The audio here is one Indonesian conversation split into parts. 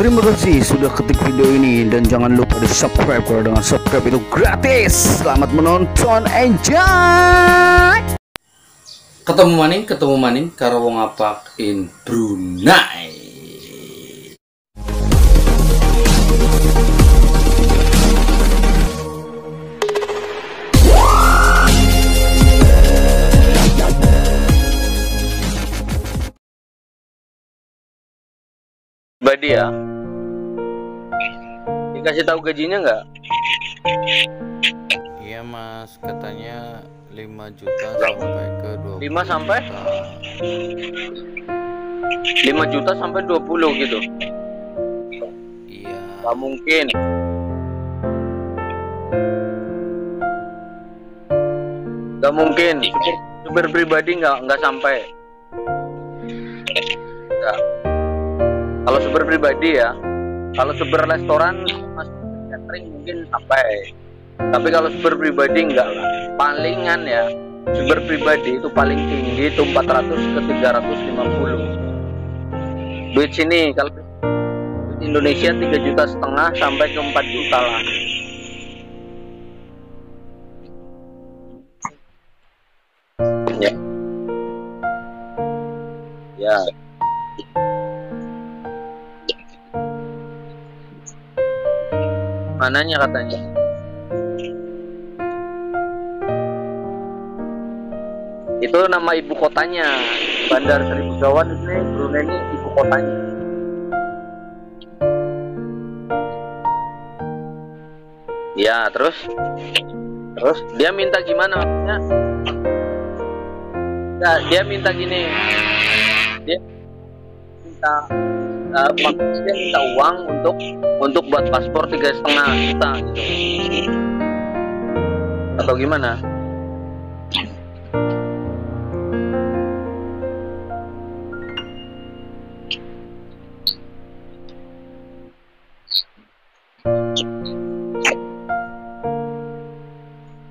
Terima kasih sudah ketik video ini dan jangan lupa di subscribe kalau dengan subscribe itu gratis. Selamat menonton, enjoy. Ketemu maning, ketemu maning karo wong apak in Brunei. Badi ya. Dikasih tahu gajinya nggak? Iya mas, katanya 5 juta sampai ke 20 5 sampai? juta. 5 juta sampai 20 gitu. Iya, Gak mungkin. Gak mungkin. Supir pribadi nggak nggak sampai. Nggak. Kalau supir pribadi ya, kalau supir restoran mungkin sampai. Tapi kalau supir pribadi enggak lah. Palingan ya, supir pribadi itu paling tinggi itu 400 ke 350. Duit sini kalau duit Indonesia 3 juta setengah sampai ke 4 juta lah. Ya. Ya. Mananya katanya? Itu nama ibu kotanya. Bandar Seribu Gawan ini Brunei ini ibu kotanya. Ya, terus terus dia minta gimana maksudnya? Ya, dia minta gini. Dia minta uh, maksudnya dia minta uang untuk untuk buat paspor tiga setengah juta gitu. Atau gimana?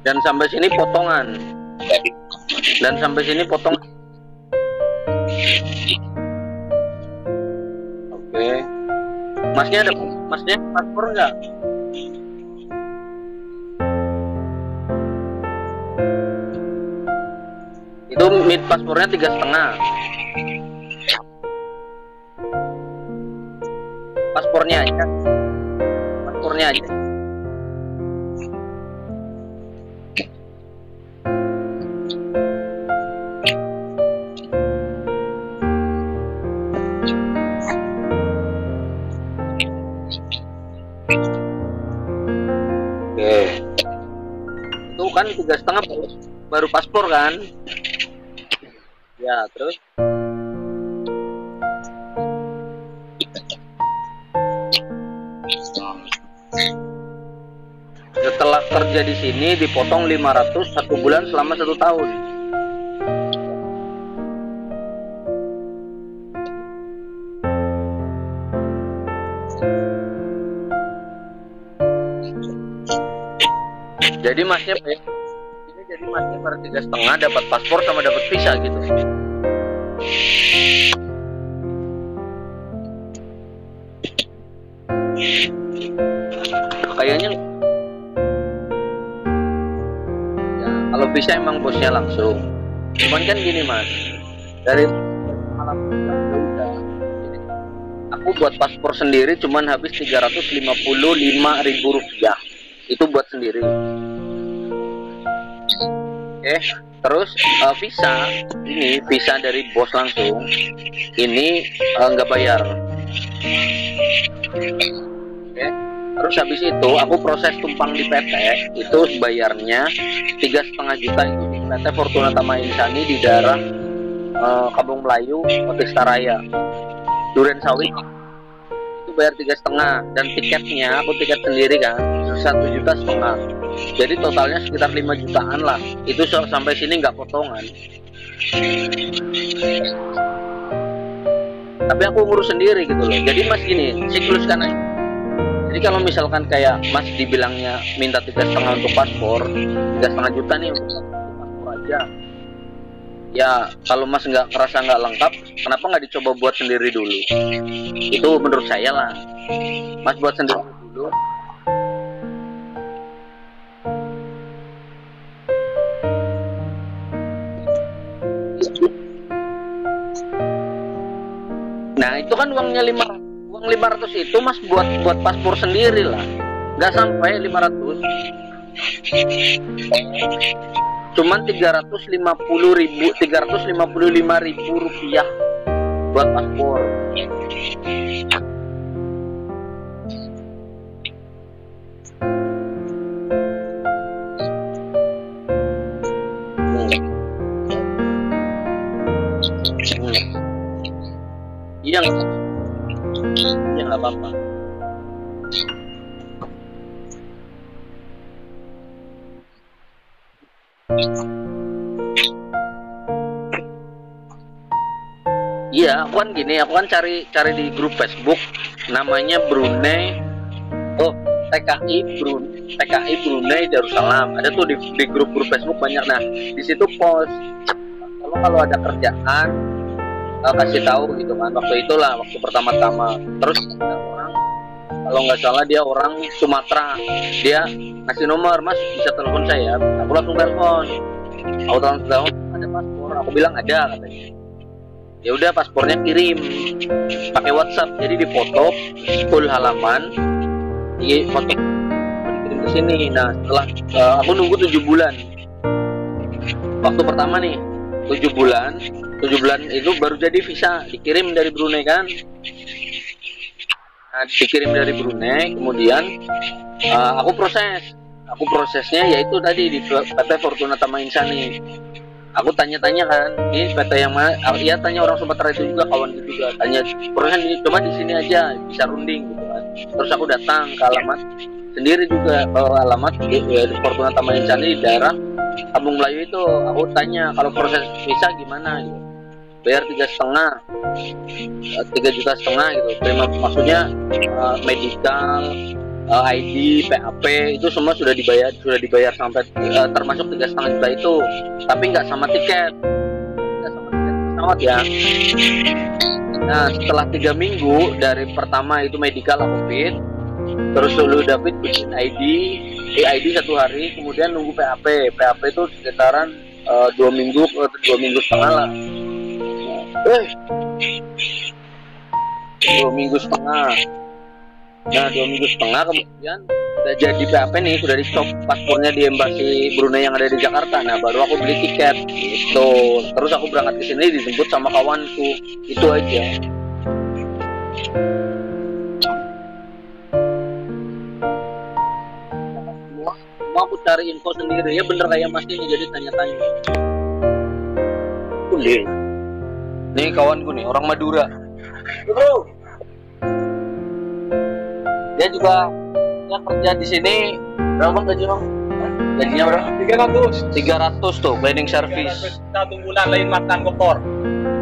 dan sampai sini potongan dan sampai sini potong masnya ada masnya paspor nggak? Itu mid paspornya tiga setengah. Paspornya aja. Paspornya aja paspor kan? Ya terus? Setelah kerja di sini dipotong 500 satu bulan selama satu tahun. Jadi masnya jadi masnya baru tiga setengah dapat paspor sama dapat visa gitu. Kayaknya ya kalau bisa emang bosnya langsung. Cuman kan gini mas, dari malam. Aku buat paspor sendiri cuman habis 355 ribu rupiah itu buat sendiri. Oke, terus uh, visa. Ini visa dari bos langsung. Ini uh, nggak bayar. Oke, terus habis itu aku proses tumpang di PT itu bayarnya tiga setengah juta itu di PT Fortuna Tama Insani di daerah uh, Kampung Melayu, Otista Raya, Duren Sawit itu bayar tiga setengah. Dan tiketnya aku tiket sendiri kan satu juta setengah jadi totalnya sekitar 5 jutaan lah. Itu sampai sini nggak potongan. Tapi aku ngurus sendiri gitu loh. Jadi mas gini siklus kan jadi kalau misalkan kayak mas dibilangnya minta tiga setengah untuk paspor tiga setengah juta nih untuk paspor aja. Ya kalau mas nggak kerasa nggak lengkap kenapa nggak dicoba buat sendiri dulu? Itu menurut saya lah. Mas buat sendiri dulu nah itu kan uangnya lima uang 500 itu mas buat buat paspor sendiri lah. Nggak sampai 500 cuman 350 ribu 355 ribu rupiah buat paspor Iya, aku kan gini, aku kan cari cari di grup Facebook namanya Brunei. Oh, TKI Brunei, TKI Brunei Darussalam. Ada tuh di, di grup-grup Facebook banyak. Nah, di situ post kalau kalau ada kerjaan eh, kasih tahu gitu kan. Waktu itulah waktu pertama-tama. Terus ada orang kalau nggak salah dia orang Sumatera. Dia ngasih nomor, Mas. Bisa telepon saya. Aku langsung telepon. Aku telepon ada paspor. Aku bilang ada katanya. Ya udah paspornya kirim. Pakai WhatsApp. Jadi difoto full halaman. Di foto. Dikirim ke sini. Nah setelah eh, aku nunggu tujuh bulan. Waktu pertama nih tujuh bulan. Tujuh bulan itu baru jadi visa. Dikirim dari Brunei kan? Nah, dikirim dari Brunei. Kemudian eh, aku proses aku prosesnya yaitu tadi di PT Fortuna Tama Insani aku tanya-tanya kan ini PT yang mana? Iya tanya orang Sumatera itu juga kawan itu juga. Tanya prosesnya di, coba di sini aja bisa runding gitu kan. Terus aku datang ke alamat sendiri juga bawa alamat di, di Fortuna Taman Insani di daerah Kampung Melayu itu. Aku tanya kalau proses visa gimana? Gitu. Bayar tiga setengah eh, tiga juta setengah gitu. Terima maksudnya eh, medical eh, ID, PAP itu semua sudah dibayar sudah dibayar sampai eh, termasuk tiga setengah juta itu. Tapi nggak sama tiket. Nggak sama tiket pesawat ya. Nah setelah tiga minggu dari pertama itu medical fit terus dulu David bikin ID ID satu hari kemudian nunggu PAP PAP itu sekitaran eh, dua minggu eh, dua minggu setengah lah. Eh. Dua minggu setengah nah dua minggu setengah kemudian udah jadi PAP nih sudah di stop paspornya di embasi Brunei yang ada di Jakarta. Nah baru aku beli tiket gitu. Terus aku berangkat ke sini dijemput sama kawanku. Itu aja. Semua semua aku cari info sendiri ya bener kayak mas ini jadi tanya-tanya. Kulit. nih kawanku nih orang Madura. Bro dia juga dia kerja di sini. Berapa gaji bang? Gajinya berapa? 300 300 tuh cleaning service. Satu bulan lain makan kotor.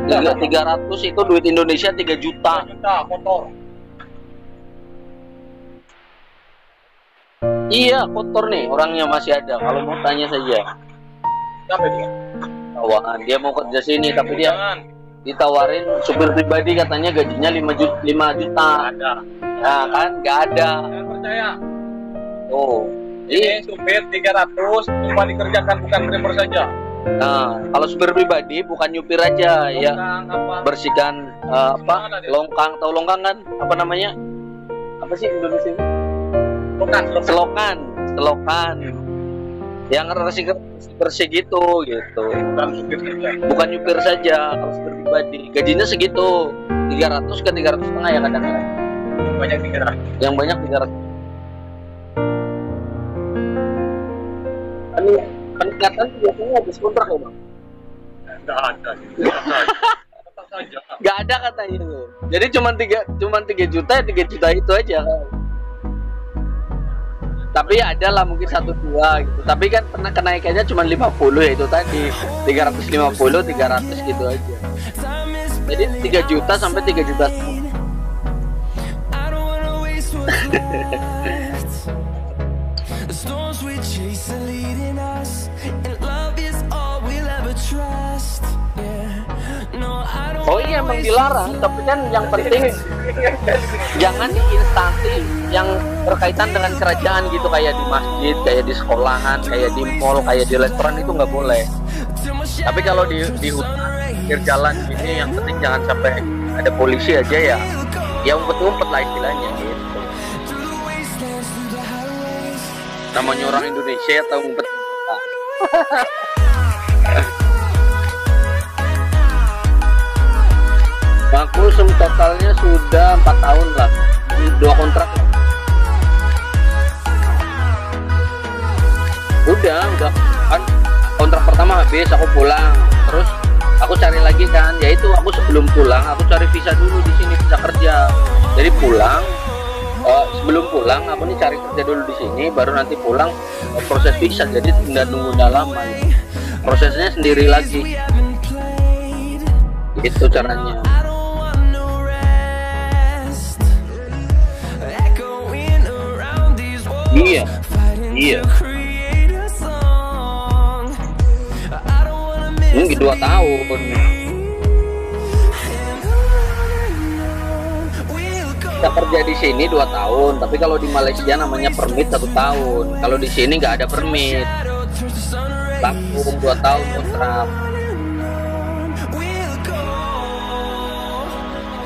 Tiga- 300 itu duit Indonesia 3 juta. Juta kotor. Iya kotor nih orangnya masih ada. Kalau mau tanya saja. Siapa dia kawan dia mau kerja sini tapi dia jangan ditawarin supir pribadi katanya gajinya 5 juta 5 juta. Ada. Nah kan? Nggak ada. Jangan percaya. Oh ini supir 300 cuma dikerjakan bukan driver saja. Nah kalau supir pribadi bukan nyupir aja ya. Longgang, apa? Bersihkan eh, apa? longkang. Tahu longkang kan? Apa namanya? Apa sih Indonesia bukan selokan. Selokan yang bersih bersih gitu gitu. Bukan supir saja bukan nyupir saja kalau supir pribadi gajinya segitu 300 ke 300 setengah ya kadang-kadang. Banyak 300 yang banyak 300 Pen peningkatan tuh biasanya habis kontrak ya bang? Enggak ada nggak ada. Katanya tuh jadi cuma tiga cuma tiga juta tiga juta itu aja tapi ada lah mungkin satu dua gitu. Tapi kan pernah kenaikannya cuma 50 ya itu tadi. 350 300 gitu aja. Jadi 3 juta sampai 3 juta Oh iya emang dilarang, tapi kan yang penting jangan di instansi yang berkaitan dengan kerajaan gitu kayak di masjid, kayak di sekolahan, kayak di mall, kayak di restoran itu nggak boleh. Tapi kalau di di hutan, jalan ini yang penting jangan sampai ada polisi aja ya. Ya umpet-umpet lah istilahnya gitu. Namanya orang Indonesia atau umpet. Aku sem totalnya sudah empat tahun lah, dua kontrak. Udah, udah kan kontrak pertama habis, aku pulang, terus aku cari lagi kan, yaitu aku sebelum pulang aku cari visa dulu di sini visa kerja. Jadi pulang, eh, sebelum pulang aku nih cari kerja dulu di sini, baru nanti pulang eh, proses visa. Jadi tinggal nunggu lama. Prosesnya sendiri lagi, itu caranya. Wanna miss Mungkin dua tahun. Kita kerja di sini dua tahun, tapi kalau di Malaysia namanya permit satu tahun. Kalau di sini nggak ada permit, langsung dua tahun kontrak.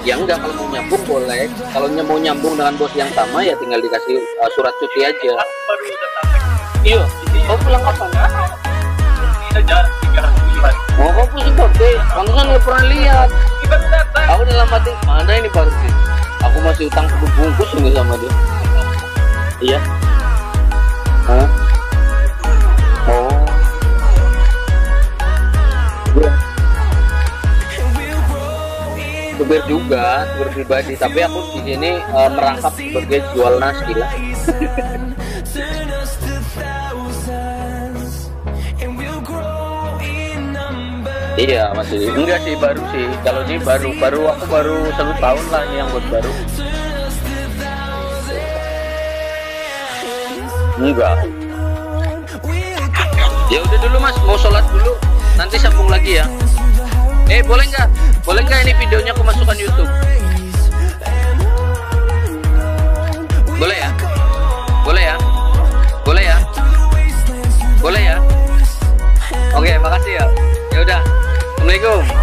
Ya enggak kalau mau nyambung boleh. Kalau mau nyambung dengan bos yang sama ya tinggal dikasih uh, surat cuti aja. Iya. Oh pulang kapan? Bulan. Oh kok pusing kote? Pantesan nggak pernah lihat. Aku dalam hati mana ini baru sih? Aku masih utang bungkus ini sama dia. Iya. Hah? Supir juga, supir pribadi. Tapi aku di sini eh, merangkap sebagai jual nasi lah. Iya masih enggak sih baru sih. Kalau ini baru baru aku baru satu tahun lah ini yang buat baru. Enggak. Ya udah dulu mas, mau sholat dulu. Nanti sambung lagi ya. Eh boleh nggak? Boleh nggak ini videonya aku masukkan YouTube? Boleh ya? Boleh ya? Boleh ya? Boleh ya? Oke, makasih ya. Ya udah. Assalamualaikum.